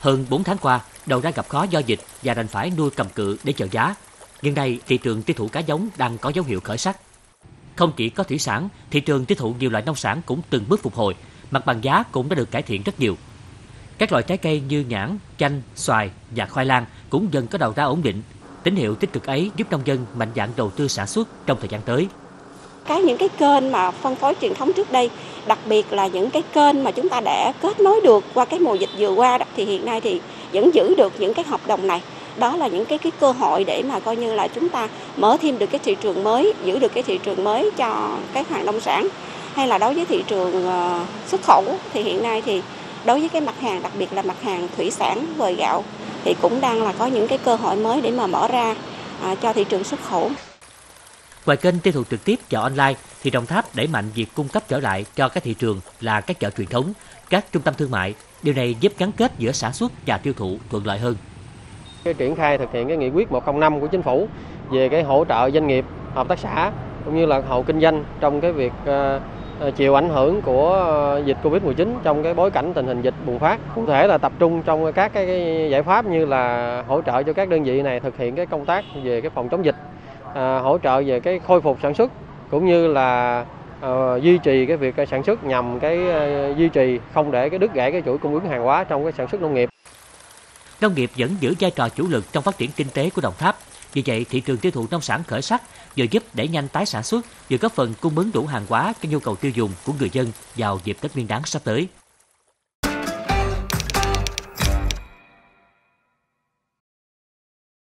Hơn 4 tháng qua, đầu ra gặp khó do dịch và đành phải nuôi cầm cự để chờ giá. Nhưng nay, thị trường tiêu thụ cá giống đang có dấu hiệu khởi sắc. Không chỉ có thủy sản, thị trường tiêu thụ nhiều loại nông sản cũng từng bước phục hồi, mặt bằng giá cũng đã được cải thiện rất nhiều. Các loại trái cây như nhãn, chanh, xoài và khoai lang cũng dần có đầu ra ổn định. Tín hiệu tích cực ấy giúp nông dân mạnh dạn đầu tư sản xuất trong thời gian tới. Cái những cái kênh mà phân phối truyền thống trước đây, đặc biệt là những cái kênh mà chúng ta đã kết nối được qua cái mùa dịch vừa qua đó, thì hiện nay thì vẫn giữ được những cái hợp đồng này đó là những cái cái cơ hội để mà coi như là chúng ta mở thêm được cái thị trường mới giữ được cái thị trường mới cho cái hàng nông sản hay là đối với thị trường ờ, xuất khẩu thì hiện nay thì đối với cái mặt hàng đặc biệt là mặt hàng thủy sản vời gạo thì cũng đang là có những cái cơ hội mới để mà mở ra à, cho thị trường xuất khẩu. Ngoài kênh tiêu thụ trực tiếp chợ online thì Đồng Tháp đẩy mạnh việc cung cấp trở lại cho các thị trường là các chợ truyền thống, các trung tâm thương mại. Điều này giúp gắn kết giữa sản xuất và tiêu thụ thuận lợi hơn. Cái triển khai thực hiện cái nghị quyết 105 của chính phủ về cái hỗ trợ doanh nghiệp, hợp tác xã cũng như là hộ kinh doanh trong cái việc ờ, ờ, chịu ảnh hưởng của ờ, dịch Covid-19 trong cái bối cảnh tình hình dịch bùng phát. Cụ thể là tập trung trong các cái giải pháp như là hỗ trợ cho các đơn vị này thực hiện cái công tác về cái phòng chống dịch, Ờ, hỗ trợ về cái khôi phục sản xuất cũng như là ờ, duy trì cái việc ờ, sản xuất nhằm cái duy trì không để cái đứt gãy cái chuỗi cung ứng hàng hóa trong cái sản xuất nông nghiệp. Nông nghiệp vẫn giữ vai trò chủ lực trong phát triển kinh tế của Đồng Tháp. Vì vậy, thị trường tiêu thụ nông sản khởi sắc vừa giúp đẩy nhanh tái sản xuất, vừa góp phần cung ứng đủ hàng hóa cho nhu cầu tiêu dùng của người dân vào dịp Tết Nguyên đán sắp tới.